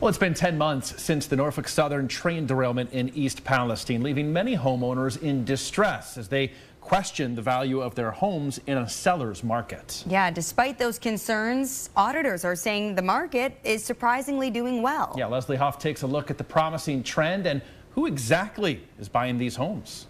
Well, it's been 10 months since the Norfolk Southern train derailment in East Palestine, leaving many homeowners in distress as they question the value of their homes in a seller's market. Yeah, despite those concerns, auditors are saying the market is surprisingly doing well. Yeah, Leslie Huff takes a look at the promising trend and who exactly is buying these homes.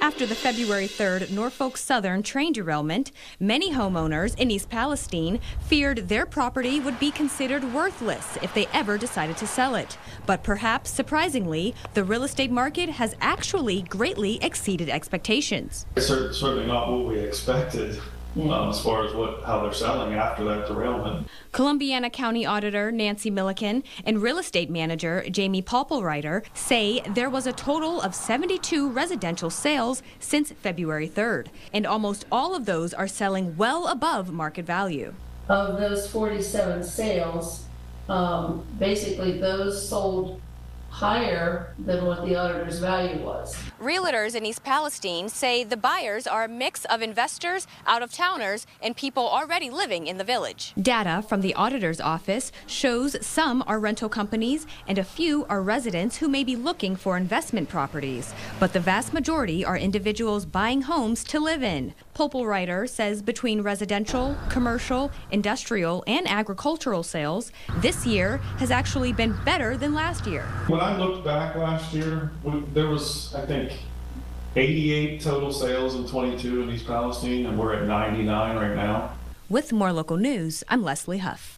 After the February 3rd Norfolk Southern train derailment, many homeowners in East Palestine feared their property would be considered worthless if they ever decided to sell it. But perhaps surprisingly, the real estate market has actually greatly exceeded expectations. It's certainly not what we expected um, as far as what how they're selling after that derailment. Columbiana County Auditor Nancy Milliken and real estate manager Jamie Popelreiter say there was a total of 72 residential sales since February 3rd, and almost all of those are selling well above market value. Of those 47 sales, um, basically those sold higher than what the auditor's value was. Realtors in East Palestine say the buyers are a mix of investors, out of towners, and people already living in the village. Data from the auditor's office shows some are rental companies and a few are residents who may be looking for investment properties. But the vast majority are individuals buying homes to live in. Popelreiter says between residential, commercial, industrial, and agricultural sales, this year has actually been better than last year. When I looked back last year, there was, I think, 88 total sales in 22 in East Palestine, and we're at 99 right now. With more local news, I'm Leslie Huff.